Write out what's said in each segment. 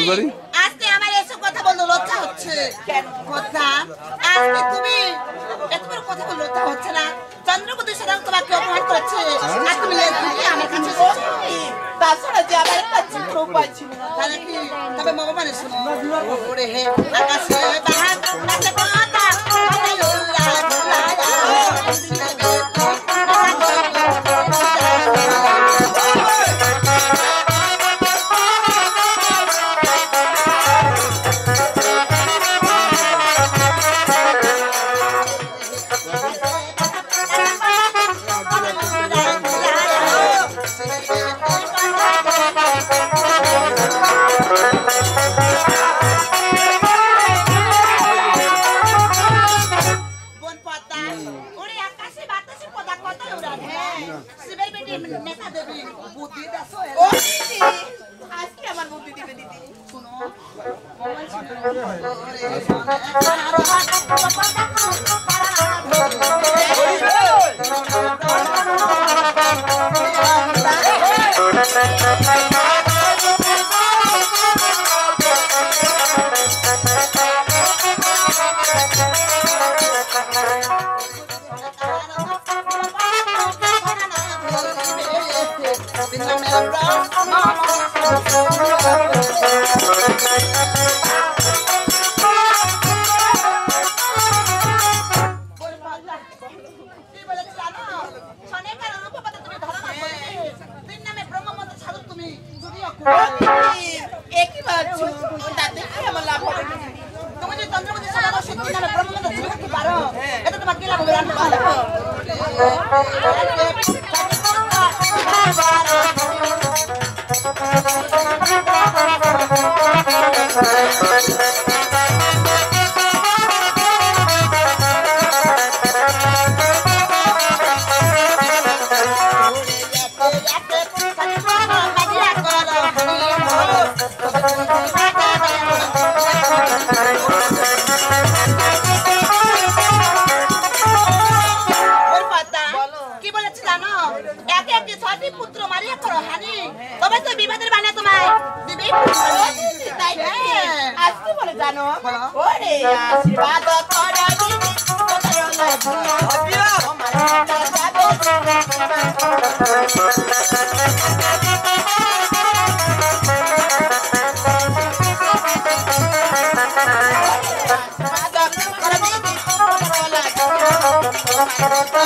ফুলবাড়ি? আজকে আমার এসব কথা বলল লজ্জা হচ্ছে। কথা আজকে তুমি এত বড় কথা বলল লজ্জা হচ্ছে না। চন্দ্রকুতি সদাং তোমাকে অপমান করেছে। হ্যাঁ? আর তুমি লেগে আমার কাছে তাছাড়া যে আমার কাছে কোনো তাহলে কি? তবে ভগবানের শুনো ওরে হে আকাশে বাহার কথা। কথা Thank you. একে একটি ছয়টি পুত্র মারিয়া তবে তো বিবাদের বানা তোমায়। তাই Thank you.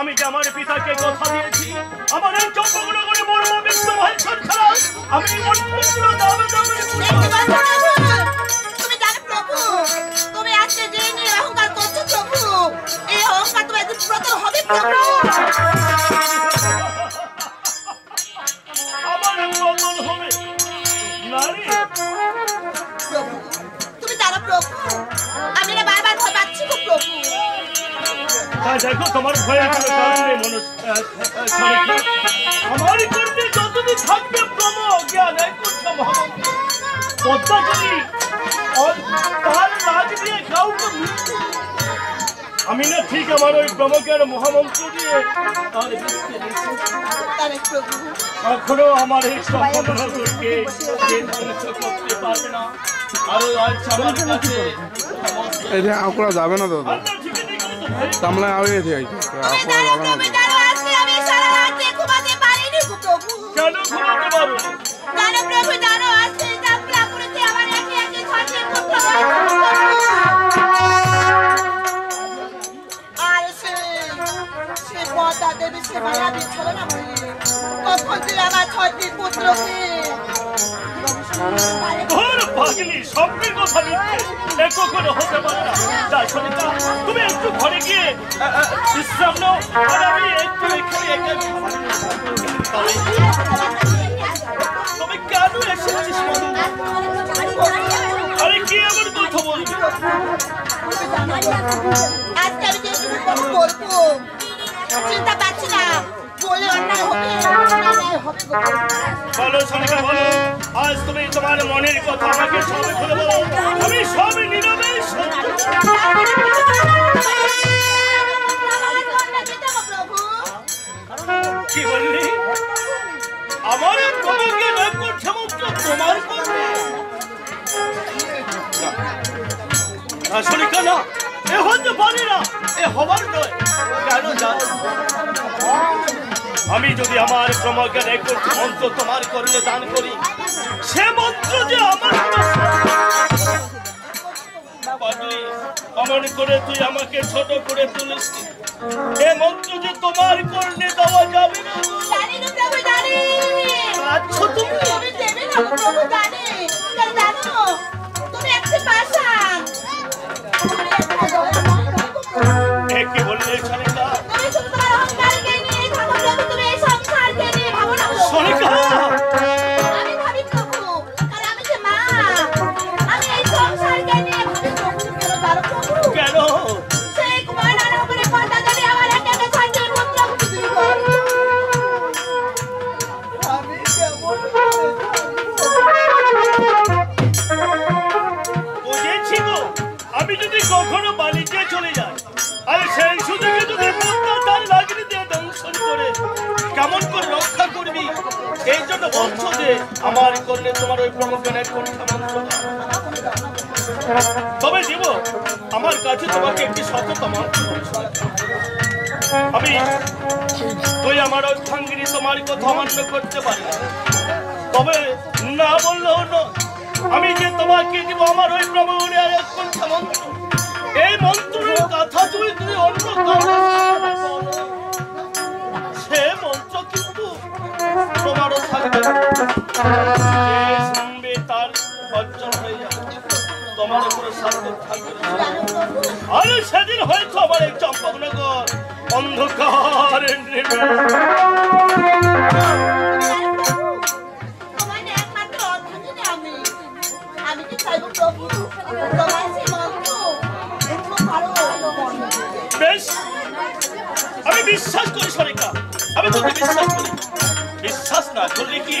আমি যে আমার পিতাকে কথা দিয়েছি আমার এই চন্দ্রগুলো বড় মহেশ্বর ছাড়া আমি অন্য দামে দামে দেখতে পাচ্ছ প্রভু তুমি জানো প্রভু তুমি আজকে যে নিয়ে অহংকার করছ প্রভু এই অহংকার তুমি একদিন প্রতর হবে প্রভু। তুমি জানো প্রভু আমি না বারবার ভয় পাচ্ছি প্রভু। তা দেখো তোমার কোনো কারণ আমার করতে যতদিন থাকবে প্রম জ্ঞান এক করছে মহামন্ত্র পদ্মাচলী তার রাজ দিয়ে কাউকে মৃত্যু আমি না ঠিক আমার ওই ব্রহ্মজ্ঞান মহামন্ত্র দিয়ে কখনো আমার এই সম্পর্ককে কে ধ্বংস করতে পারবে না। আর আজ আমার কাছে যাবে না দাদা তামলে ঘুমাতে পারিনি প্রভু কেন ঘুমাতে পারো কেন প্রভু? দেবী সে মায়া বিছল না বলি? কখন যে আমার ছয়টি পুত্রকে স্বপ্নের কথা মিথ্যে। কখনো হতে পারে না। যা সনিতা তুমি একটু ঘরে গিয়ে আ, আ, বিশ্রাম নাও। আর আমি একটু এখানে একা তুমি কেন এসেছিস মধু? আরে কি এমন কথা বলবি? আজকে আমি বলব চিন্তা পাচ্ছি না বলে অন্যায় হবে বলো সনিকা বলো আজ তুমি তোমার মনের কথা আমাকে সবে খুলে বলো আমি সব নীরবে কি বললি? আমার তোমাকে রাগ করছে মুক্ত, তোমার আসলে কেন? আমি যদি আমার ক্রমজ্ঞান এক মন্ত্র তোমার করলে দান করি, সে মন্ত্র যে আমার করে তুই আমাকে ছোট করে তুলিস। এ মন্ত্র যে তোমার বলছো যে আমার করলে তোমার ওই মন্ত্র তবে দিব। আমার কাছে তোমাকে একটি সততা আমি তুই আমার অর্থাঙ্গিনী তোমার কথা অমান্য করতে পারি। তবে না বললেও না আমি যে তোমাকে দিব, আমার ওই কণ্ঠা মন্ত্র। এই মন্ত্রের কথা তুমি তুমি অন্য কাউকে আরে সেদিন হয়তো আমার এই চম্পকনগর। অন্ধকার বেশ। আমি বিশ্বাস করি সরিকা আমি তোকে বিশ্বাস করি। বিশ্বাস না করলে কি?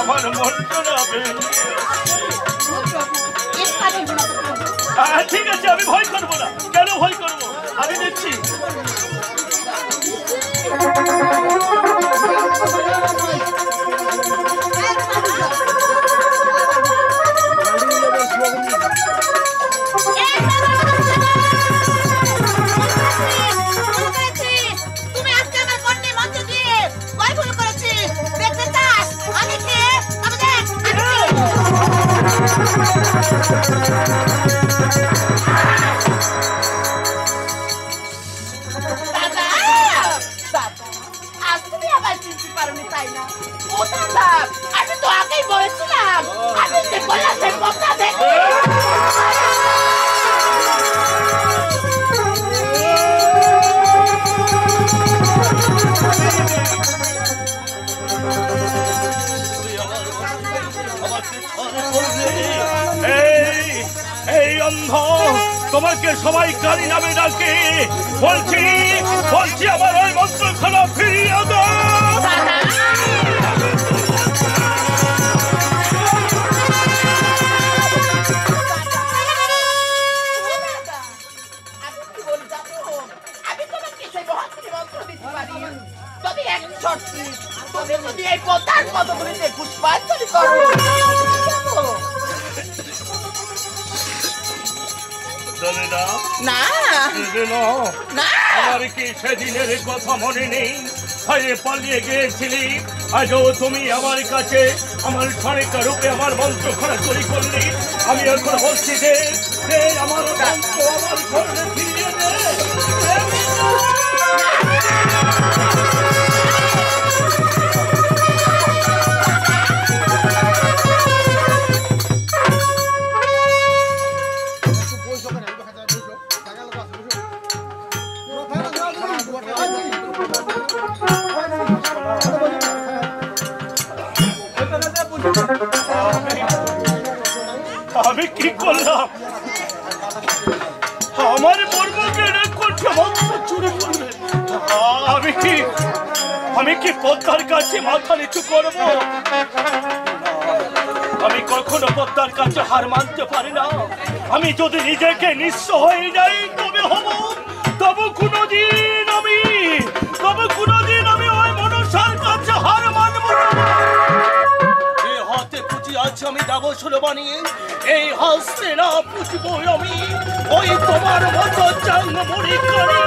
আমার মনটা তোমাকে সবাই কালী নামে ডাকে। বলছি বলছি আমার ওই মন্ত্রখানা ফিরিয়ে আমার কি সেদিনের কথা মনে নেই? ভয়ে পালিয়ে গিয়েছিলি। আজও তুমি আমার কাছে আমার সনিকা রূপে আমার মন্ত্র খরা চুরি করলি। আমি এখন বলছি যে আমার আমার ঘরে ফিরিয়ে দে। কি পদ্মার কাছে মাথা নিচু করব। আমি কখনো পদ্মার কাছে হার মানতে পারি না। আমি যদি নিজেকে নিঃস্ব হয়ে যাই, তবে হব। তবে কোনোদিন আমি, তবে কোনোদিন আমি ওই মনসার কাছে হার মানব এই হাতে পুঁজি আছে, আমি দেবো ষোলো বানিয়ে, এই হাসতে না পুষবো আমি। ওই তোমার মতো চাঙ্গ মুড়ি করে